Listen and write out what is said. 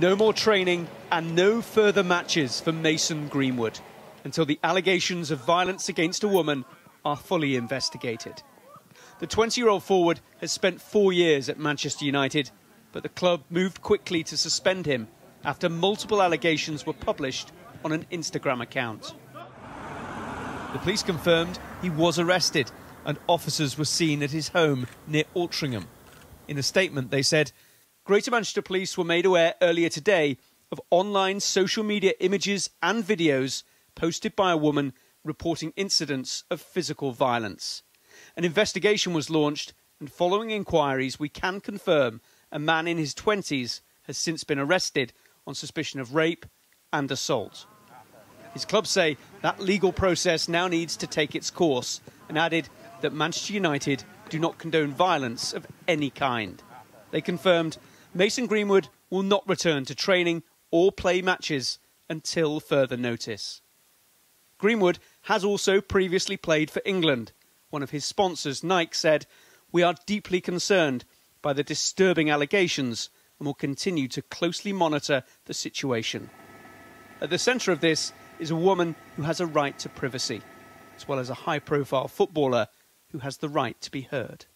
No more training and no further matches for Mason Greenwood until the allegations of violence against a woman are fully investigated. The 20 year old forward has spent four years at Manchester United, but the club moved quickly to suspend him after multiple allegations were published on an Instagram account. The police confirmed he was arrested and officers were seen at his home near Altrincham. In a statement, they said Greater Manchester Police were made aware earlier today of online social media images and videos posted by a woman reporting incidents of physical violence. An investigation was launched, and following inquiries, we can confirm a man in his 20s has since been arrested on suspicion of rape and assault. His clubs say that legal process now needs to take its course and added that Manchester United do not condone violence of any kind. They confirmed Mason Greenwood will not return to training or play matches until further notice. Greenwood has also previously played for England. One of his sponsors, Nike, said, We are deeply concerned by the disturbing allegations and will continue to closely monitor the situation. At the centre of this is a woman who has a right to privacy, as well as a high profile footballer who has the right to be heard.